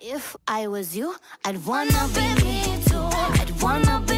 If I was you, I'd wanna be me too. I'd wanna be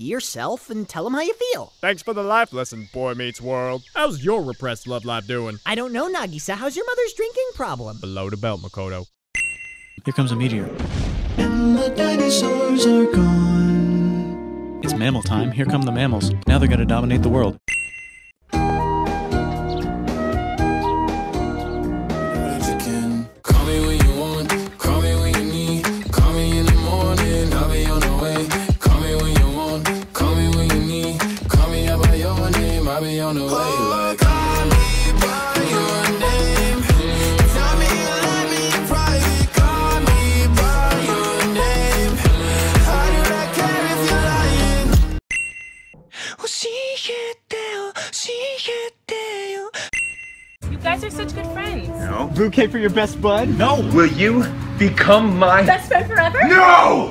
be yourself and tell them how you feel? Thanks for the life lesson, Boy Meets World. How's your repressed love life doing? I don't know, Nagisa. How's your mother's drinking problem? Below the belt, Makoto. Here comes a meteor. And the dinosaurs are gone. It's mammal time. Here come the mammals. Now they're gonna dominate the world. Your name, I'll be on the way. Oh, like, call me by your name. Tell me you love me in private. Call me by your name. How do I care if you're lying? You guys are such good friends. No Bouquet for your best bud? No, will you become my? Best friend forever? No.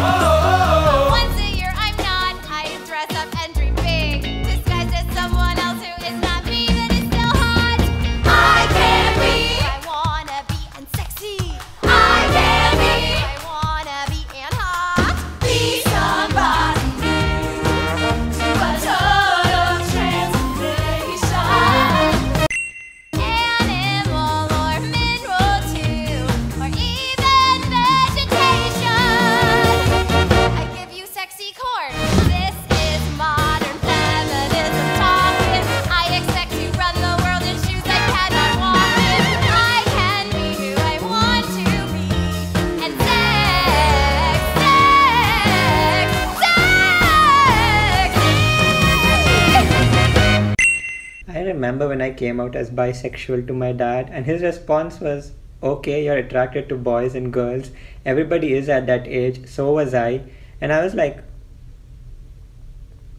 와! Remember when I came out as bisexual to my dad, and his response was, Okay, you're attracted to boys and girls. Everybody is at that age, so was I. And I was like,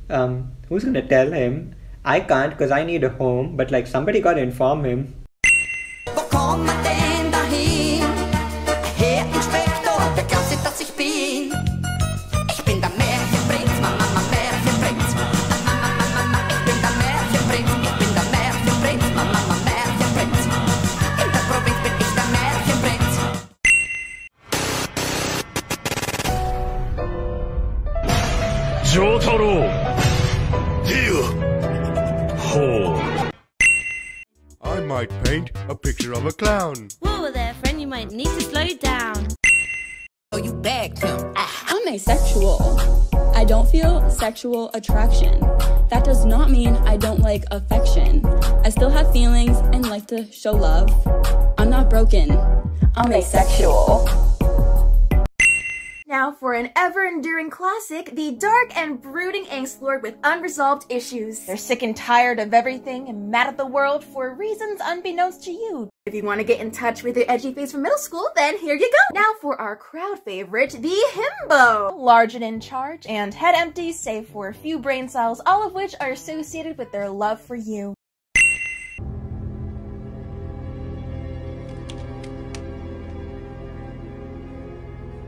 um, who's gonna tell him? I can't because I need a home, but like somebody gotta inform him. I might paint a picture of a clown. Whoa there, friend, you might need to slow down. Oh, you bagged him. I'm asexual. I don't feel sexual attraction. That does not mean I don't like affection. I still have feelings and like to show love. I'm not broken. I'm asexual. Now for an ever-enduring classic, the dark and brooding angst lord with unresolved issues. They're sick and tired of everything and mad at the world for reasons unbeknownst to you. If you want to get in touch with your edgy face from middle school, then here you go. Now for our crowd favorite, the himbo. Large and in charge, and head empty save for a few brain cells, all of which are associated with their love for you.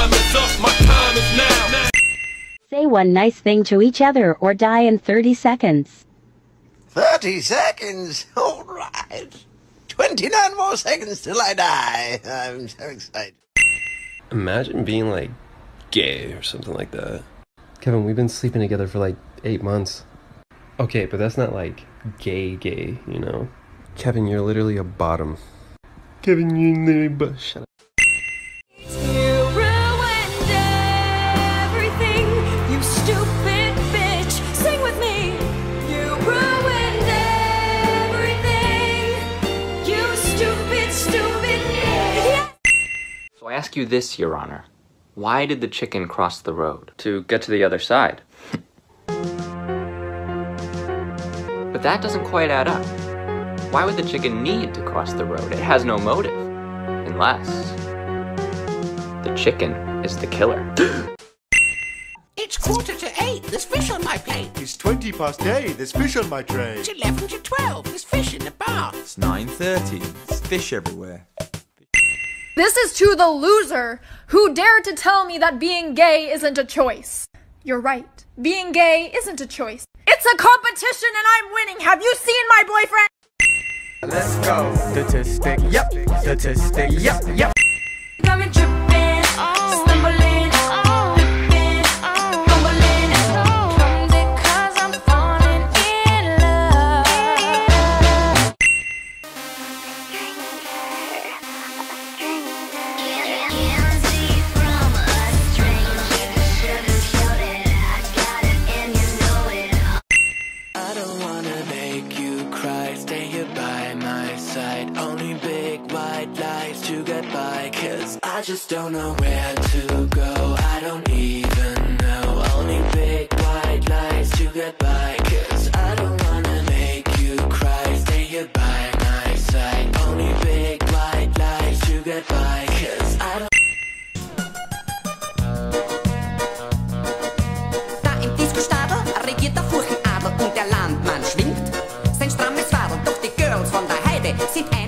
time is up, my time is now. Say one nice thing to each other or die in 30 seconds. 30 seconds? All right. 29 more seconds till I die. I'm so excited. Imagine being like gay or something like that. Kevin, we've been sleeping together for like eight months. Okay, but that's not like gay gay, you know? Kevin, you're literally a bottom. Kevin, you literally but shut up. Ask you this, Your Honor. Why did the chicken cross the road? To get to the other side. but that doesn't quite add up. Why would the chicken need to cross the road? It has no motive. Unless the chicken is the killer. It's quarter to eight. There's fish on my plate. It's 20 past 8. There's fish on my tray. It's 11 to 12. There's fish in the bar. It's 9.30. There's fish everywhere. This is to the loser who dared to tell me that being gay isn't a choice. You're right. Being gay isn't a choice. It's a competition and I'm winning. Have you seen my boyfriend? Let's go. Statistic, yep. Statistic, yep, yep. I just don't know where to go. I don't even know. Only big white lies to get by. Cause I don't wanna make you cry. Stay here by my side. Only big white lies to get by. Cause I don't. Da im Disco-Stadel regiert der Furchenadel und der Landmann schwingt sein strammes Fadel. Doch die Girls von der Heide sind eine